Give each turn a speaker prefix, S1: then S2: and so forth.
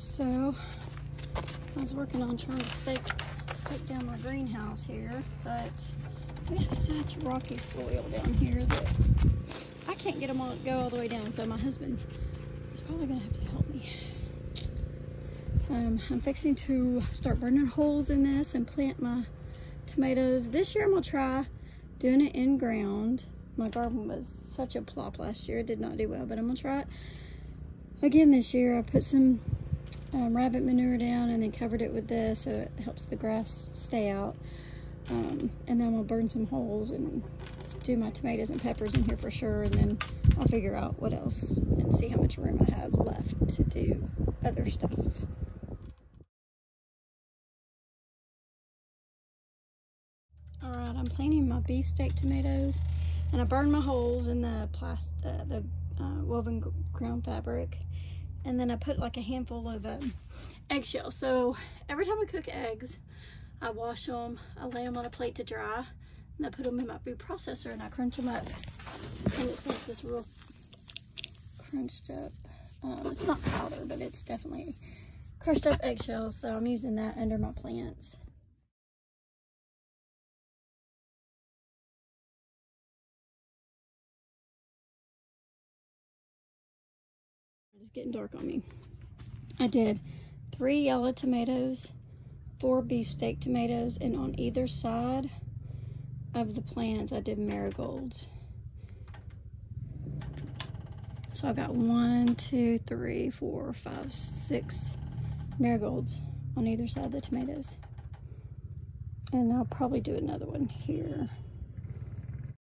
S1: So, I was working on trying to stake, stake down my greenhouse here, but we have such rocky soil down here that I can't get them all go all the way down. So my husband is probably gonna have to help me. Um, I'm fixing to start burning holes in this and plant my tomatoes. This year I'm gonna try doing it in ground. My garden was such a plop last year. It did not do well, but I'm gonna try it again this year. I put some um, rabbit manure down and then covered it with this so it helps the grass stay out. Um, and then I'm gonna burn some holes and do my tomatoes and peppers in here for sure. And then I'll figure out what else and see how much room I have left to do other stuff. All right, I'm planting my beefsteak tomatoes and I burned my holes in the plastic, uh, the uh, woven ground fabric. And then I put like a handful of um, eggshell. So every time I cook eggs, I wash them, I lay them on a plate to dry, and I put them in my food processor and I crunch them up. And it's like this real crunched up, um, it's not powder, but it's definitely crushed up eggshells. So I'm using that under my plants. It's getting dark on me. I did three yellow tomatoes, four beefsteak tomatoes, and on either side of the plants, I did marigolds. So I've got one, two, three, four, five, six marigolds on either side of the tomatoes. And I'll probably do another one here.